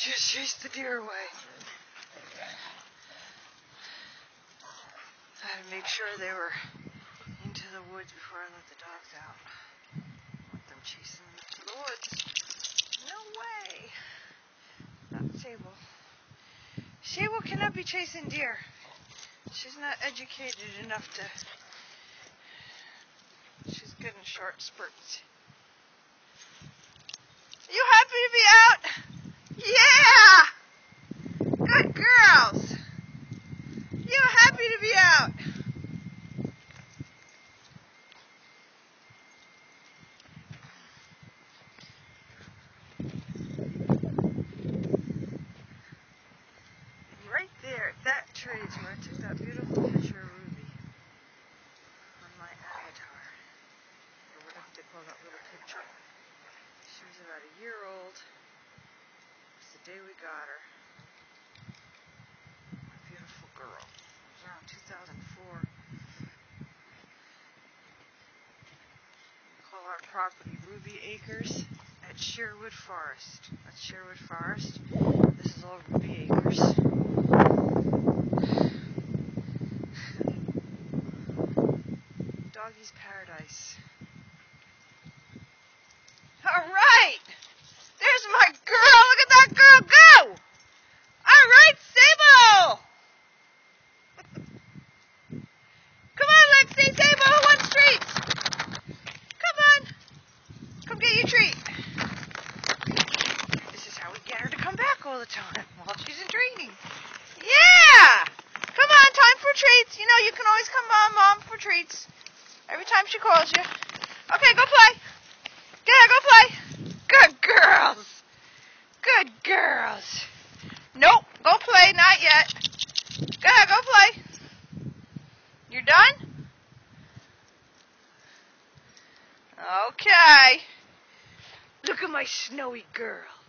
chased the deer away. I had to make sure they were into the woods before I let the dogs out. Want them chasing them into the woods. No way. Not Saybelle. Saybelle cannot be chasing deer. She's not educated enough to. She's good in short spurts. You happy to be out? Yeah! Good girls! You happy to be out? Right there, is where I took that beautiful picture of Ruby on my avatar. Or whatever they call that little picture. She was about a year old. It was the day we got her. A beautiful girl. It was around 2004. We call our property Ruby Acres at Sherwood Forest. That's Sherwood Forest. This is all Ruby Acres. Doggy's Paradise. All right. There's my girl. Look at that girl go. All right, Saybelle. Come on, Lexie. Saybelle, who wants treats? Come on. Come get your treat. This is how we get her to come back all the time while she's in training. Yeah. Come on, time for treats. You know you can always come on, mom, for treats. Every time she calls you. Okay, go play. Yeah, go play. Good girls. Good girls. Nope, go play. Not yet. Go ahead, go play. You're done? Okay. Look at my snowy girl.